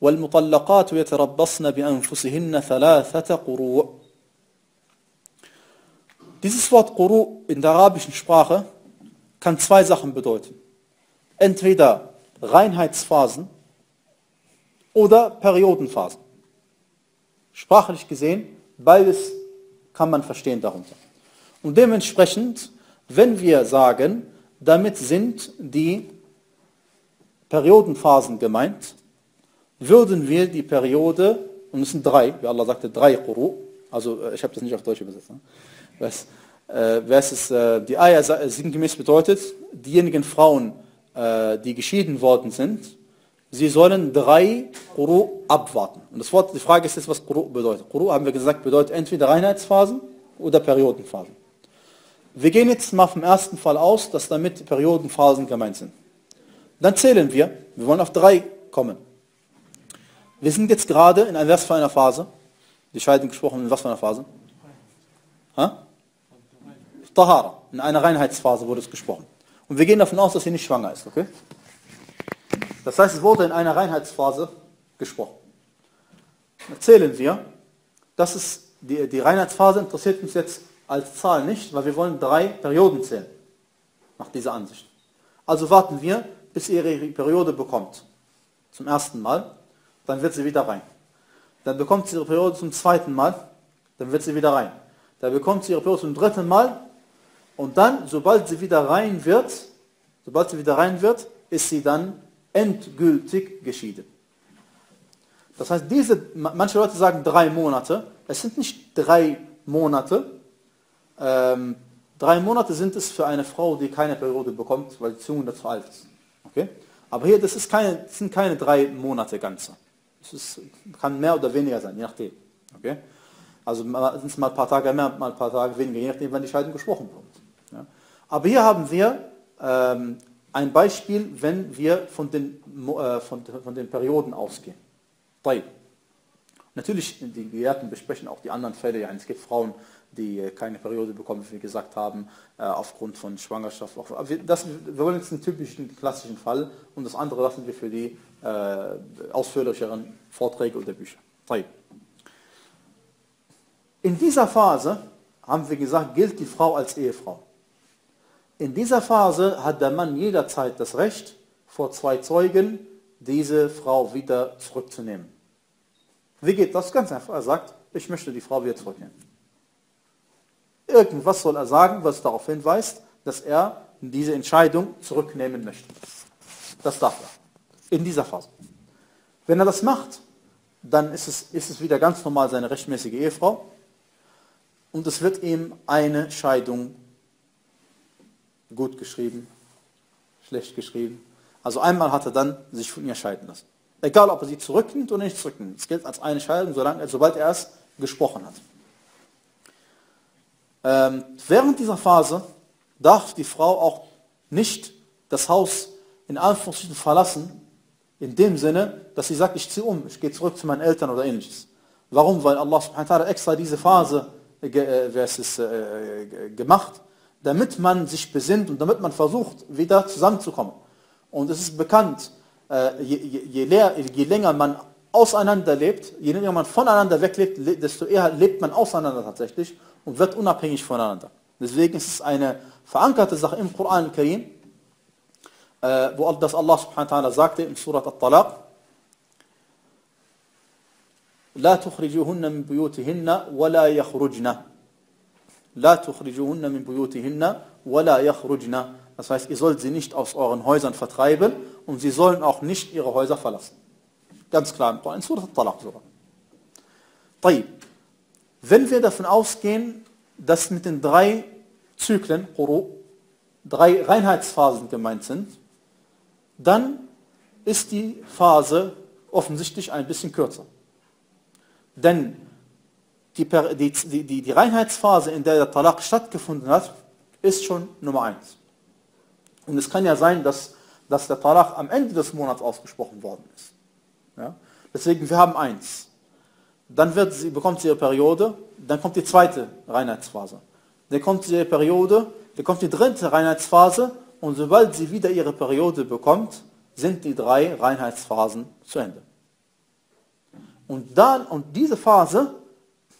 والمطلقات يتربصن بأنفسهن ثلاثة قروء Dieses Wort Quru in der arabischen Sprache kann zwei Sachen bedeuten. Entweder Reinheitsphasen oder Periodenphasen. Sprachlich gesehen, beides kann man verstehen darunter. Und dementsprechend, wenn wir sagen, damit sind die Periodenphasen gemeint, würden wir die Periode, und es sind drei, wie Allah sagte, drei Quru, also äh, ich habe das nicht auf Deutsch übersetzt, ne? was, äh, äh, die Eier sinngemäß bedeutet, diejenigen Frauen, äh, die geschieden worden sind, sie sollen drei Quru abwarten. Und das Wort, die Frage ist jetzt, was Quru bedeutet. Quru, haben wir gesagt, bedeutet entweder Reinheitsphasen oder Periodenphasen. Wir gehen jetzt mal vom ersten Fall aus, dass damit Periodenphasen gemeint sind. Dann zählen wir, wir wollen auf drei kommen. Wir sind jetzt gerade in einer, was für einer Phase? Die Scheidung gesprochen, in was für einer Phase? Ha? Tahara, in einer Reinheitsphase wurde es gesprochen. Und wir gehen davon aus, dass sie nicht schwanger ist, okay? Das heißt, es wurde in einer Reinheitsphase gesprochen. Erzählen wir, dass es die, die Reinheitsphase interessiert uns jetzt als Zahl nicht, weil wir wollen drei Perioden zählen, nach dieser Ansicht. Also warten wir, bis ihr ihre Periode bekommt. Zum ersten Mal, dann wird sie wieder rein. Dann bekommt sie ihre Periode zum zweiten Mal, dann wird sie wieder rein. Dann bekommt sie ihre Periode zum dritten Mal und dann, sobald sie wieder rein wird, sobald sie wieder rein wird, ist sie dann endgültig geschieden. Das heißt, diese, manche Leute sagen drei Monate, es sind nicht drei Monate, ähm, drei Monate sind es für eine Frau, die keine Periode bekommt, weil die Zunge dazu alt ist. Okay? Aber hier, das, ist keine, das sind keine drei Monate ganze. Es kann mehr oder weniger sein, je nachdem. Okay? Also sind mal ein paar Tage mehr, mal ein paar Tage weniger, je nachdem, wann die Scheidung gesprochen wird. Ja? Aber hier haben wir ähm, ein Beispiel, wenn wir von den, äh, von, von den Perioden ausgehen. Drei. Natürlich, die Gelehrten besprechen auch die anderen Fälle. Ja, es gibt Frauen, die äh, keine Periode bekommen, wie wir gesagt haben, äh, aufgrund von Schwangerschaft. Das, wir wollen jetzt einen typischen, klassischen Fall und das andere lassen wir für die ausführlicheren Vorträge oder Bücher. In dieser Phase, haben wir gesagt, gilt die Frau als Ehefrau. In dieser Phase hat der Mann jederzeit das Recht, vor zwei Zeugen diese Frau wieder zurückzunehmen. Wie geht das? Ganz einfach. Er sagt, ich möchte die Frau wieder zurücknehmen. Irgendwas soll er sagen, was darauf hinweist, dass er diese Entscheidung zurücknehmen möchte. Das darf er. In dieser Phase. Wenn er das macht, dann ist es, ist es wieder ganz normal seine rechtmäßige Ehefrau und es wird ihm eine Scheidung gut geschrieben, schlecht geschrieben. Also einmal hat er dann sich von ihr scheiden lassen. Egal, ob er sie zurücknimmt oder nicht zurücknimmt. Es gilt als eine Scheidung, solange, sobald er es gesprochen hat. Ähm, während dieser Phase darf die Frau auch nicht das Haus in Anführungsstrichen verlassen, in dem Sinne, dass sie sagt, ich ziehe um, ich gehe zurück zu meinen Eltern oder ähnliches. Warum? Weil Allah subhanahu wa ta'ala extra diese Phase äh, es, äh, gemacht, damit man sich besinnt und damit man versucht, wieder zusammenzukommen. Und es ist bekannt, äh, je, je, je, länger man auseinanderlebt, je länger man voneinander weglebt, desto eher lebt man auseinander tatsächlich und wird unabhängig voneinander. Deswegen ist es eine verankerte Sache im Koran Karim, äh, wo das Allah subhanahu wa ta'ala sagte in Surat Al-Talaq, لا تخرجوهن من بيوتهن ولا يخرجن لا تخرجوهن من بيوتهن ولا يخرجن Das heißt, ihr sollt sie nicht aus euren Häusern vertreiben und sie sollen auch nicht ihre Häuser verlassen. Ganz klar im Koran, Surat al-Talaq sogar. طيب. Wenn wir davon ausgehen, dass mit den drei Zyklen, drei Reinheitsphasen gemeint sind, dann ist die Phase offensichtlich ein bisschen kürzer. Denn die, die, die, die Reinheitsphase, in der der Talak stattgefunden hat, ist schon Nummer eins. Und es kann ja sein, dass, dass der Talak am Ende des Monats ausgesprochen worden ist. Ja? Deswegen, wir haben eins. Dann wird sie, bekommt sie ihre Periode, dann kommt die zweite Reinheitsphase. Dann kommt sie ihre Periode, dann kommt die dritte Reinheitsphase und sobald sie wieder ihre Periode bekommt, sind die drei Reinheitsphasen zu Ende. Und dann, und diese Phase,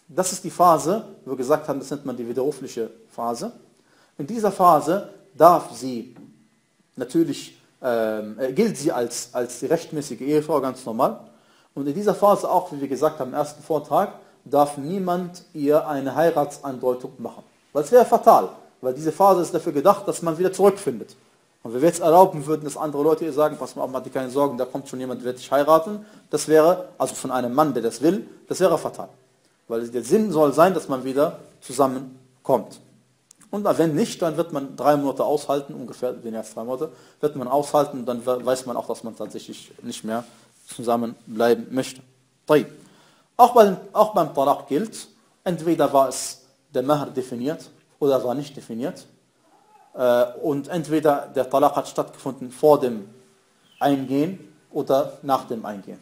das ist die Phase, wo wir gesagt haben, das nennt man die widerrufliche Phase. In dieser Phase darf sie natürlich, ähm, äh, gilt sie als, als die rechtmäßige Ehefrau ganz normal. Und in dieser Phase auch, wie wir gesagt haben im ersten Vortrag, darf niemand ihr eine Heiratsandeutung machen. Weil es wäre fatal, weil diese Phase ist dafür gedacht, dass man wieder zurückfindet. Und wenn wir jetzt erlauben würden, dass andere Leute ihr sagen, pass mal auf, mach dir keine Sorgen, da kommt schon jemand, der wird dich heiraten, das wäre, also von einem Mann, der das will, das wäre fatal. Weil der Sinn soll sein, dass man wieder zusammenkommt. Und wenn nicht, dann wird man drei Monate aushalten, ungefähr weniger als drei Monate, wird man aushalten und dann weiß man auch, dass man tatsächlich nicht mehr zusammenbleiben möchte. Auch, bei, auch beim Talaq gilt, entweder war es der Mahr definiert oder war nicht definiert. Äh, und entweder der Talaq hat stattgefunden vor dem Eingehen oder nach dem Eingehen.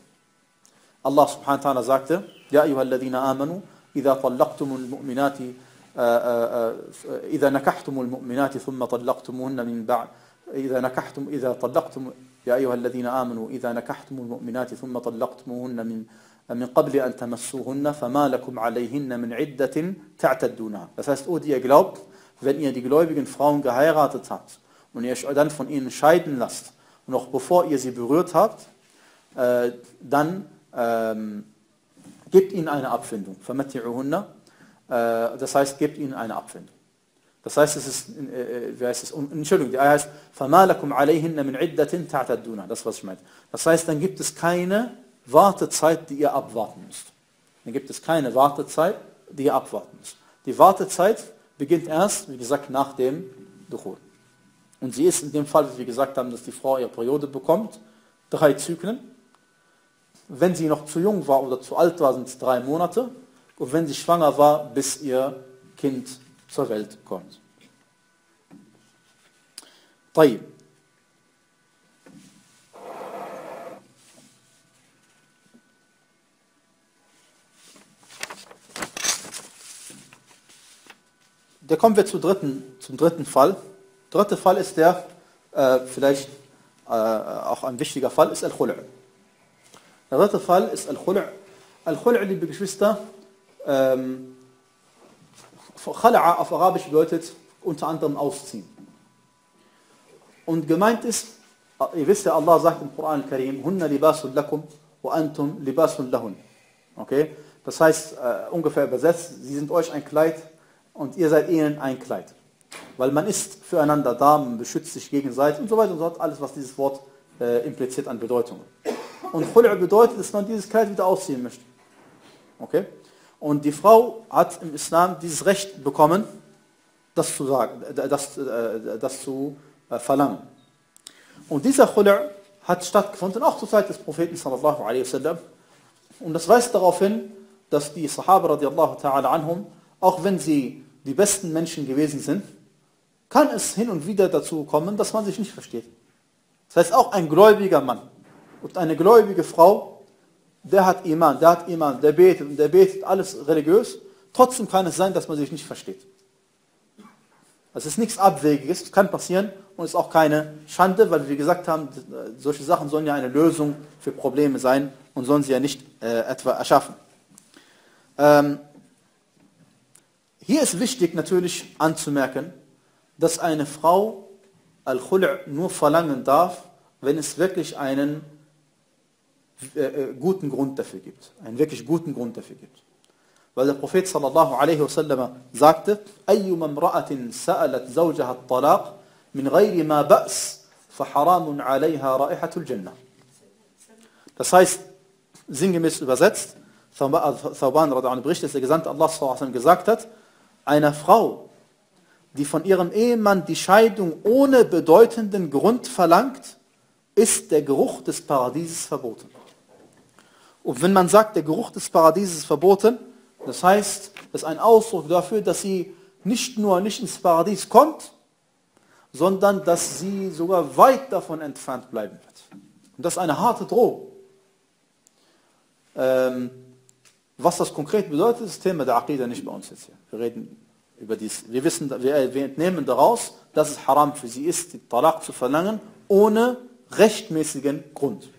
Allah subhanahu wa ta'ala sagte, Ja ayyuhalladhina amanu, idha tallaqtumul mu'minati إذا نكحتم المؤمنات ثم طلقتموهن من بعد إذا نكحتم إذا طلقتم يا أيها الذين آمنوا إذا نكحتم المؤمنات ثم طلقتموهن من من قبل أن تمسوهن فما لكم عليهن من عدة تعتدونها. Das heißt, oh, die ihr glaubt, wenn ihr die gläubigen Frauen geheiratet habt und ihr euch dann von ihnen scheiden lasst, noch bevor ihr sie berührt habt, äh, dann ähm, gebt ihnen eine Abfindung. Vermatti'uhunna. Äh, das heißt, gebt ihnen eine Abfindung. Das heißt, es ist, äh, wie heißt es, Entschuldigung, die Eier heißt, فَمَا عَلَيْهِنَّ مِنْ عِدَّةٍ تَعْتَدُّونَ Das, was ich meine. Das heißt, dann gibt es keine Wartezeit, die ihr abwarten müsst. Dann gibt es keine Wartezeit, die ihr abwarten müsst. Die Wartezeit beginnt erst, wie gesagt, nach dem Duchul. Und sie ist in dem Fall, wie wir gesagt haben, dass die Frau ihre Periode bekommt, drei Zyklen. Wenn sie noch zu jung war oder zu alt war, sind es drei Monate. Und wenn sie schwanger war, bis ihr Kind zur Welt kommt. طيب Da kommen wir zum dritten, zum dritten Fall. Der dritte Fall ist der, äh, vielleicht äh, auch ein wichtiger Fall, ist Al-Khul'. Der dritte Fall ist Al-Khul'. Al-Khul', liebe Geschwister, ähm, auf Arabisch bedeutet unter anderem ausziehen. Und gemeint ist, ihr wisst ja, Allah sagt im Koran Karim, Hunna libasun lakum wa antum libasun lahun. Okay? Das heißt, äh, ungefähr übersetzt, sie sind euch ein Kleid und ihr seid ihnen ein Kleid. Weil man ist füreinander da, man beschützt sich gegenseitig und so weiter und so fort, alles, was dieses Wort äh, impliziert an Bedeutungen. Und Khul' bedeutet, dass man dieses Kleid wieder ausziehen möchte. Okay? Und die Frau hat im Islam dieses Recht bekommen, das zu sagen, das, äh, das zu äh, verlangen. Und dieser Khul' hat stattgefunden, auch zur Zeit des Propheten sallallahu alaihi wasallam. Und das weist darauf hin, dass die Sahaba radiallahu ta'ala anhum, auch wenn sie die besten Menschen gewesen sind, kann es hin und wieder dazu kommen, dass man sich nicht versteht. Das heißt, auch ein gläubiger Mann und eine gläubige Frau, der hat Iman, der hat Iman, der betet und der betet alles religiös, trotzdem kann es sein, dass man sich nicht versteht. Es ist nichts Abwegiges, es kann passieren und ist auch keine Schande, weil wir gesagt haben, solche Sachen sollen ja eine Lösung für Probleme sein und sollen sie ja nicht äh, etwa erschaffen. Ähm, hier ist wichtig natürlich anzumerken, dass eine Frau Al-Khul' nur verlangen darf, wenn es wirklich einen äh, äh, guten Grund dafür gibt. Einen wirklich guten Grund dafür gibt. Weil der Prophet sallallahu alaihi wasallam sagte, أيما امرأة سألت زوجها الطلاق من غير ما بأس فحرام عليها رائحة الجنة. Das heißt, sinngemäß übersetzt, Thawban berichtet, dass der Gesandte Allah gesagt hat, einer Frau, die von ihrem Ehemann die Scheidung ohne bedeutenden Grund verlangt, ist der Geruch des Paradieses verboten. Und wenn man sagt, der Geruch des Paradieses ist verboten, das heißt, das ist ein Ausdruck dafür, dass sie nicht nur nicht ins Paradies kommt, sondern dass sie sogar weit davon entfernt bleiben wird. Und das ist eine harte Drohung. Ähm, was das konkret bedeutet, ist das Thema der Aqidah nicht bei uns jetzt hier. Wir reden über dies. Wir wissen, wir, wir entnehmen daraus, dass es haram für sie ist, die Talaq zu verlangen, ohne rechtmäßigen Grund.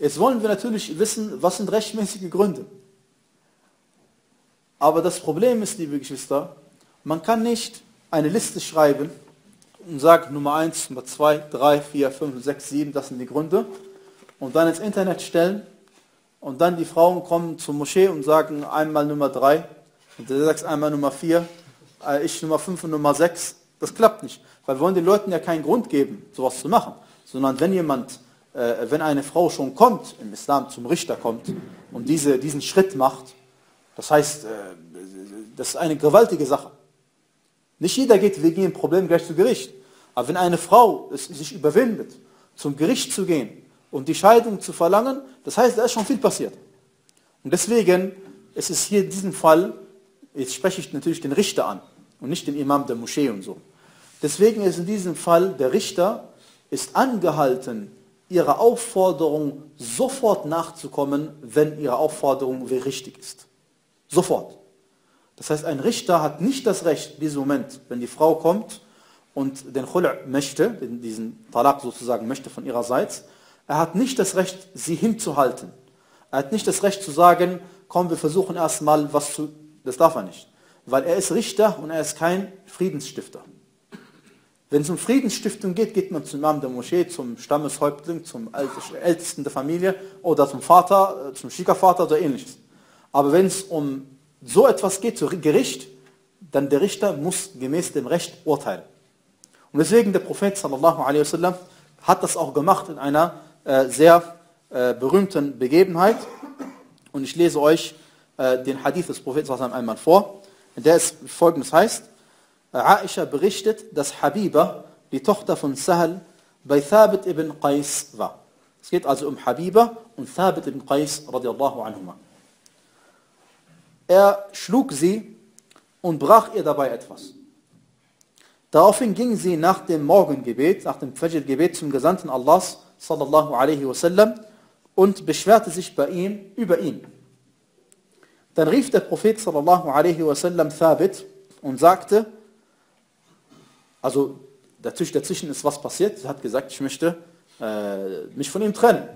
Jetzt wollen wir natürlich wissen, was sind rechtmäßige Gründe. Aber das Problem ist, liebe Geschwister, man kann nicht eine Liste schreiben und sagen, Nummer 1, Nummer 2, 3, 4, 5, 6, 7, das sind die Gründe, und dann ins Internet stellen und dann die Frauen kommen zur Moschee und sagen einmal Nummer 3 und du sagst einmal Nummer 4, äh, ich Nummer 5 und Nummer 6. Das klappt nicht, weil wir wollen den Leuten ja keinen Grund geben, sowas zu machen, sondern wenn jemand, äh, wenn eine Frau schon kommt, im Islam zum Richter kommt und diese, diesen Schritt macht, das heißt, äh, das ist eine gewaltige Sache. Nicht jeder geht wegen einem Problem gleich zu Gericht. Aber wenn eine Frau es sich überwindet, zum Gericht zu gehen und die Scheidung zu verlangen, das heißt, da ist schon viel passiert. Und deswegen ist es hier in diesem Fall, jetzt spreche ich natürlich den Richter an und nicht den Imam der Moschee und so. Deswegen ist in diesem Fall der Richter ist angehalten, ihrer Aufforderung sofort nachzukommen, wenn ihre Aufforderung richtig ist. Sofort. Das heißt, ein Richter hat nicht das Recht, in diesem Moment, wenn die Frau kommt und den Khul' möchte, diesen Talak sozusagen möchte von ihrerseits, er hat nicht das Recht, sie hinzuhalten. Er hat nicht das Recht zu sagen, komm, wir versuchen erstmal was zu... Das darf er nicht. Weil er ist Richter und er ist kein Friedensstifter. Wenn es um Friedensstiftung geht, geht man zum Imam der Moschee, zum Stammeshäuptling, zum Ältesten der Familie oder zum Vater, äh, zum Schiegervater oder ähnliches. Aber wenn es um so etwas geht zu Gericht, dann der Richter muss gemäß dem Recht urteilen. Und deswegen der Prophet sallallahu alaihi wasallam hat das auch gemacht in einer sehr äh, berühmten Begebenheit. Und ich lese euch äh, den Hadith des Propheten einmal vor, der es folgendes heißt, äh, Aisha berichtet, dass Habiba, die Tochter von Sahal, bei Thabit ibn Qais war. Es geht also um Habiba und Thabit ibn Qais radiallahu anhuma. Er schlug sie und brach ihr dabei etwas. Daraufhin ging sie nach dem Morgengebet, nach dem Fajr-Gebet zum Gesandten Allahs, sallallahu alaihi wasallam, und beschwerte sich bei ihm über ihn. Dann rief der Prophet sallallahu alaihi wasallam Thabit und sagte, also dazwischen, dazwischen ist was passiert, sie hat gesagt, ich möchte äh, mich von ihm trennen.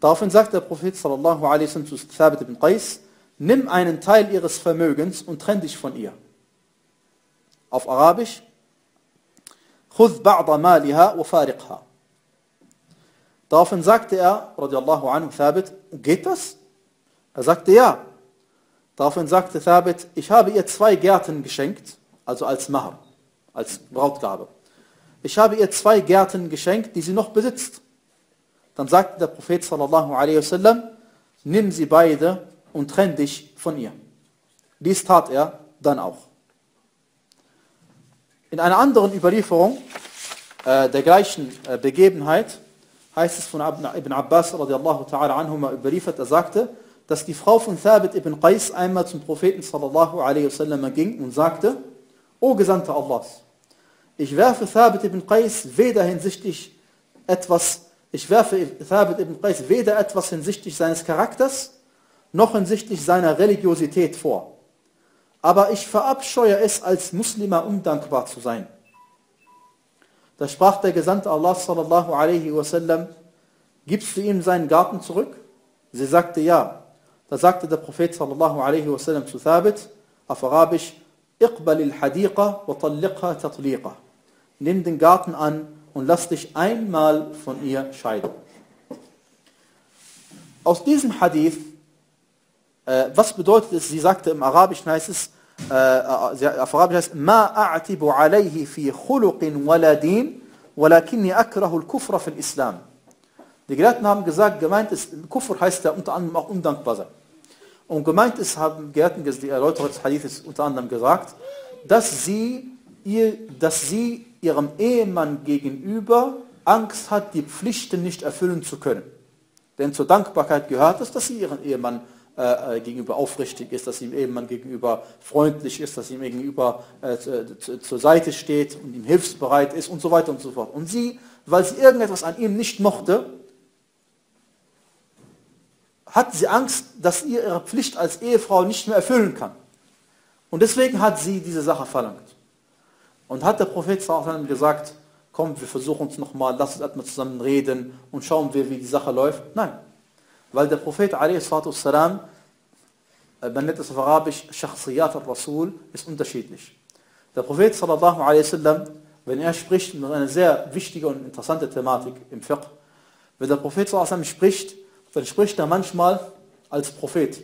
Daraufhin sagt der Prophet sallallahu alaihi wasallam zu Thabit ibn Qais, nimm einen Teil ihres Vermögens und trenn dich von ihr. Auf Arabisch, خذ بعض مالها وفارقها. Daraufhin sagte er, radiallahu anhu, Thabit, geht das? Er sagte ja. Daraufhin sagte Thabit, ich habe ihr zwei Gärten geschenkt, also als Mahar, als Brautgabe. Ich habe ihr zwei Gärten geschenkt, die sie noch besitzt. Dann sagte der Prophet sallallahu alaihi wasallam, nimm sie beide und trenn dich von ihr. Dies tat er dann auch. In einer anderen Überlieferung äh, der gleichen äh, Begebenheit heißt es von Ibn Abbas radiallahu ta'ala anhuma überliefert, er sagte, dass die Frau von Thabit ibn Qais einmal zum Propheten sallallahu alaihi wasallam ging und sagte, O Gesandter Allahs, ich werfe Thabit ibn Qais weder hinsichtlich etwas, ich werfe Thabit ibn Qais weder etwas hinsichtlich seines Charakters, noch hinsichtlich seiner Religiosität vor. Aber ich verabscheue es, als Muslima undankbar zu sein. Da sprach der Gesandte Allah sallallahu alaihi wasallam, gibst du ihm seinen Garten zurück? Sie sagte ja. Da sagte der Prophet sallallahu alaihi wasallam zu Thabit, auf Arabisch, اقبل الحديقة وطلقها تطليقة. Nimm den Garten an und lass dich einmal von ihr scheiden. Aus diesem Hadith äh, was bedeutet es? Sie sagte im Arabischen heißt es, äh, äh auf Arabisch heißt Ma a'tibu alayhi fi khuluqin wala walakinni akrahu al-kufra fil Islam. Die Gelehrten haben gesagt, gemeint ist, Kufr heißt ja unter anderem auch undankbar sein. Und gemeint ist, haben Gelehrten, die Erläuterung des Hadiths unter anderem gesagt, dass sie, ihr, dass sie ihrem Ehemann gegenüber Angst hat, die Pflichten nicht erfüllen zu können. Denn zur Dankbarkeit gehört es, dass sie ihren Ehemann äh, äh, gegenüber aufrichtig ist, dass ihm Ehemann gegenüber freundlich ist, dass ihm gegenüber äh, zu, zur Seite steht und ihm hilfsbereit ist und so weiter und so fort. Und sie, weil sie irgendetwas an ihm nicht mochte, hat sie Angst, dass ihr ihre Pflicht als Ehefrau nicht mehr erfüllen kann. Und deswegen hat sie diese Sache verlangt. Und hat der Prophet gesagt, komm, wir versuchen uns nochmal, lass uns erstmal zusammen reden und schauen wir, wie die Sache läuft. Nein, weil der Prophet a.s. man nennt es auf Arabisch, Shakhsiyat al-Rasul, ist unterschiedlich. Der Prophet sallallahu wenn er spricht, und eine sehr wichtige und interessante Thematik im Fiqh, wenn der Prophet sallallahu spricht, dann spricht er manchmal als Prophet.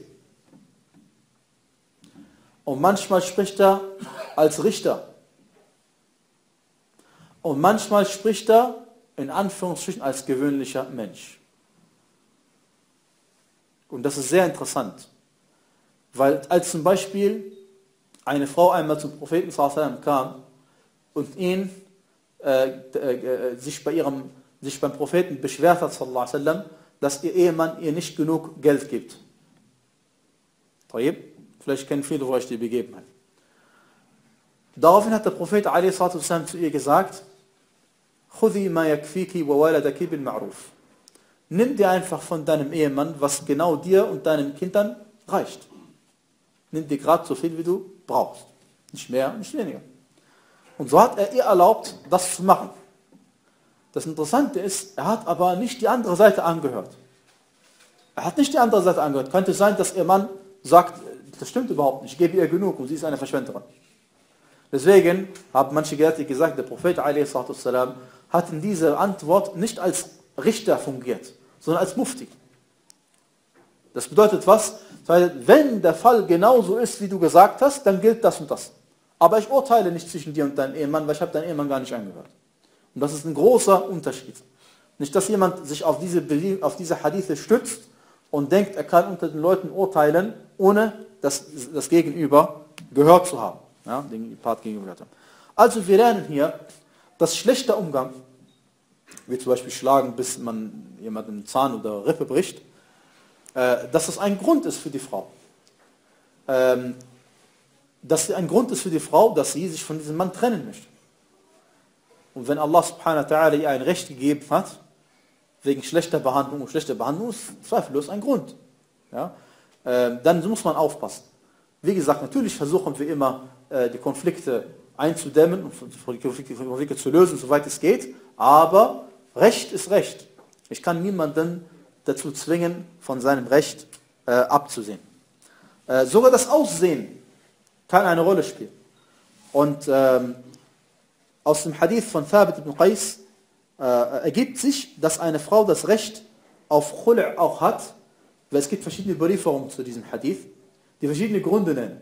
Und manchmal spricht er als Richter. Und manchmal spricht er in Anführungsstrichen als gewöhnlicher Mensch. Und das ist sehr interessant. Weil als zum Beispiel eine Frau einmal zum Propheten kam und ihn äh, äh, sich, bei ihrem, sich beim Propheten beschwert hat, sallam, dass ihr Ehemann ihr nicht genug Geld gibt. Vielleicht kennen viele von euch die Begebenheit. Daraufhin hat der Prophet sallam, zu ihr gesagt, Nimm dir einfach von deinem Ehemann, was genau dir und deinen Kindern reicht. Nimm dir gerade so viel, wie du brauchst. Nicht mehr, nicht weniger. Und so hat er ihr erlaubt, das zu machen. Das Interessante ist, er hat aber nicht die andere Seite angehört. Er hat nicht die andere Seite angehört. Könnte sein, dass ihr Mann sagt, das stimmt überhaupt nicht, ich gebe ihr genug und sie ist eine Verschwenderin. Deswegen haben manche Gelehrte gesagt, der Prophet a.s. hat in dieser Antwort nicht als Richter fungiert, sondern als Mufti. Das bedeutet was? Wenn der Fall genauso ist, wie du gesagt hast, dann gilt das und das. Aber ich urteile nicht zwischen dir und deinem Ehemann, weil ich habe deinen Ehemann gar nicht angehört. Und das ist ein großer Unterschied. Nicht, dass jemand sich auf diese, auf diese Hadithe stützt und denkt, er kann unter den Leuten urteilen, ohne das, das Gegenüber gehört zu haben. Ja, den Part gegenüber haben. Also wir lernen hier, dass schlechter Umgang, wie zum Beispiel schlagen, bis man jemanden Zahn oder Rippe bricht, äh, dass das ein Grund ist für die Frau. Ähm, dass ein Grund ist für die Frau, dass sie sich von diesem Mann trennen möchte. Und wenn Allah subhanahu wa ta'ala ihr ein Recht gegeben hat, wegen schlechter Behandlung und schlechter Behandlung, ist zweifellos ein Grund. Ja? Ähm, dann muss man aufpassen. Wie gesagt, natürlich versuchen wir immer, äh, die Konflikte einzudämmen und die Konflikte zu lösen, soweit es geht, aber Recht ist Recht. Ich kann niemanden dazu zwingen, von seinem Recht äh, abzusehen. Äh, sogar das Aussehen kann eine Rolle spielen. Und ähm, aus dem Hadith von Thabit ibn Qais äh, ergibt sich, dass eine Frau das Recht auf Khul' auch hat, weil es gibt verschiedene Überlieferungen zu diesem Hadith, die verschiedene Gründe nennen.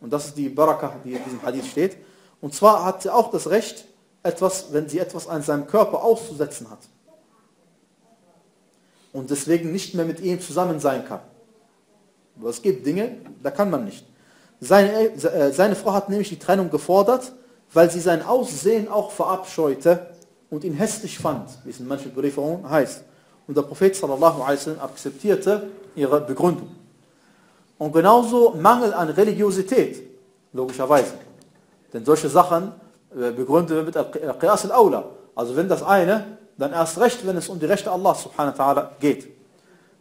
Und das ist die Barakah, die in diesem Hadith steht. Und zwar hat sie auch das Recht, etwas, wenn sie etwas an seinem Körper auszusetzen hat und deswegen nicht mehr mit ihm zusammen sein kann. Aber es gibt Dinge, da kann man nicht. Seine, äh, seine Frau hat nämlich die Trennung gefordert, weil sie sein Aussehen auch verabscheute und ihn hässlich fand, wie es in manchen Überlieferungen heißt. Und der Prophet sallallahu alaihi akzeptierte ihre Begründung. Und genauso Mangel an Religiosität, logischerweise. Denn solche Sachen äh, begründen wir mit Al-Qiyas al-Awla. Also wenn das eine dann erst recht, wenn es um die Rechte Allah subhanahu wa ta'ala geht.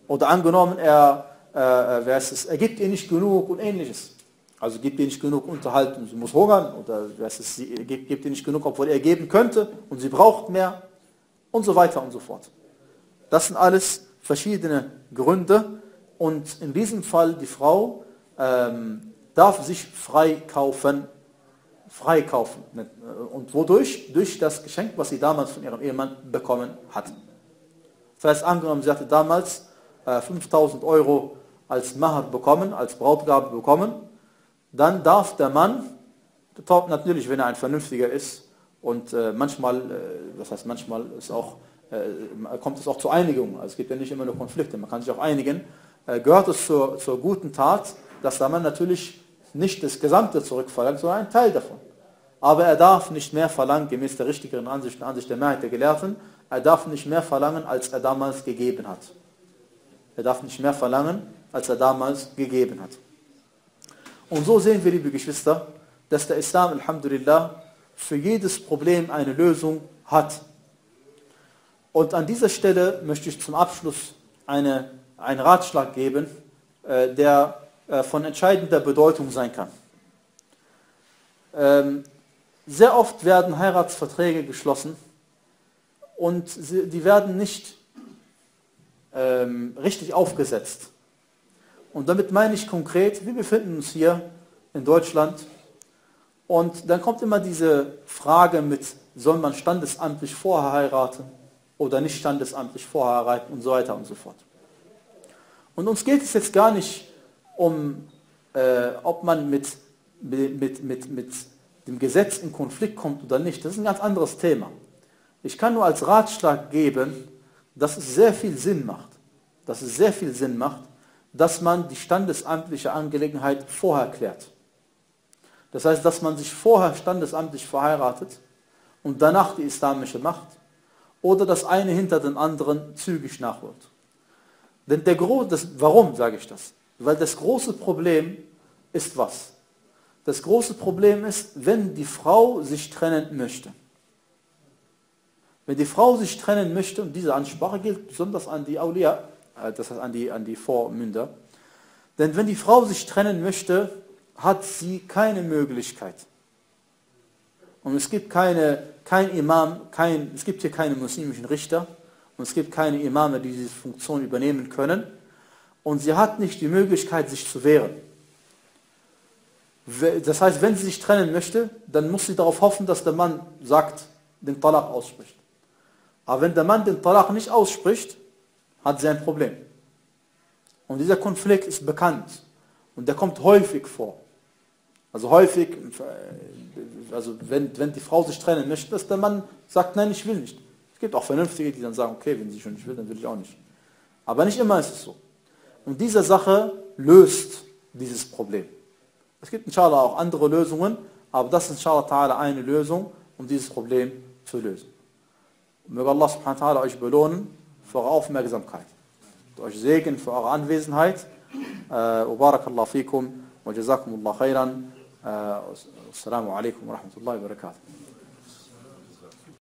Oder angenommen, er, äh, es, er gibt ihr nicht genug und ähnliches. Also gibt ihr nicht genug Unterhalt und sie muss hungern oder es, sie gibt, gibt ihr nicht genug, obwohl er geben könnte und sie braucht mehr und so weiter und so fort. Das sind alles verschiedene Gründe und in diesem Fall die Frau ähm, darf sich freikaufen freikaufen. Und wodurch? Durch das Geschenk, was sie damals von ihrem Ehemann bekommen hat. Das heißt, angenommen, sie hatte damals äh, 5000 Euro als Mahar bekommen, als Brautgabe bekommen, dann darf der Mann, natürlich, wenn er ein Vernünftiger ist, und äh, manchmal, äh, das heißt manchmal ist auch, äh, kommt es auch zu Einigung. Also es gibt ja nicht immer nur Konflikte, man kann sich auch einigen. Äh, gehört es zur, zur guten Tat, dass der Mann natürlich nicht das Gesamte zurückverlangt, sondern einen Teil davon. Aber er darf nicht mehr verlangen, gemäß der richtigeren Ansicht, der Ansicht der Mehrheit der Gelehrten, er darf nicht mehr verlangen, als er damals gegeben hat. Er darf nicht mehr verlangen, als er damals gegeben hat. Und so sehen wir, liebe Geschwister, dass der Islam, Alhamdulillah, für jedes Problem eine Lösung hat. Und an dieser Stelle möchte ich zum Abschluss eine, einen Ratschlag geben, äh, der von entscheidender Bedeutung sein kann. Ähm, sehr oft werden Heiratsverträge geschlossen und die werden nicht ähm, richtig aufgesetzt. Und damit meine ich konkret, wir befinden uns hier in Deutschland und dann kommt immer diese Frage mit, soll man standesamtlich vorher heiraten oder nicht standesamtlich vorher heiraten und so weiter und so fort. Und uns geht es jetzt gar nicht um, äh, ob man mit, mit, mit, mit dem Gesetz in Konflikt kommt oder nicht. Das ist ein ganz anderes Thema. Ich kann nur als Ratschlag geben, dass es sehr viel Sinn macht, dass es sehr viel Sinn macht, dass man die standesamtliche Angelegenheit vorher klärt. Das heißt, dass man sich vorher standesamtlich verheiratet und danach die islamische Macht oder das eine hinter den anderen zügig nachholt. Denn der Gro das, warum sage ich das? Weil das große Problem ist was? Das große Problem ist, wenn die Frau sich trennen möchte. Wenn die Frau sich trennen möchte, und diese Ansprache gilt besonders an die Aulia, äh, das heißt an die, an die Vormünder, denn wenn die Frau sich trennen möchte, hat sie keine Möglichkeit. Und es gibt keine, kein Imam, kein, es gibt hier keine muslimischen Richter und es gibt keine Imame, die diese Funktion übernehmen können. Und sie hat nicht die Möglichkeit, sich zu wehren. Das heißt, wenn sie sich trennen möchte, dann muss sie darauf hoffen, dass der Mann sagt, den Talak ausspricht. Aber wenn der Mann den Talak nicht ausspricht, hat sie ein Problem. Und dieser Konflikt ist bekannt. Und der kommt häufig vor. Also häufig, also wenn, wenn die Frau sich trennen möchte, dass der Mann sagt, nein, ich will nicht. Es gibt auch Vernünftige, die dann sagen, okay, wenn sie schon nicht will, dann will ich auch nicht. Aber nicht immer ist es so. Und diese Sache löst dieses Problem. Es gibt inshallah auch andere Lösungen, aber das ist inshallah ta'ala eine Lösung, um dieses Problem zu lösen. Möge Allah subhanahu wa ta'ala euch belohnen für eure Aufmerksamkeit. Und euch segnen für eure Anwesenheit. وبارك الله فيكم وجزاكم الله خيرا السلام عليكم ورحمة الله وبركاته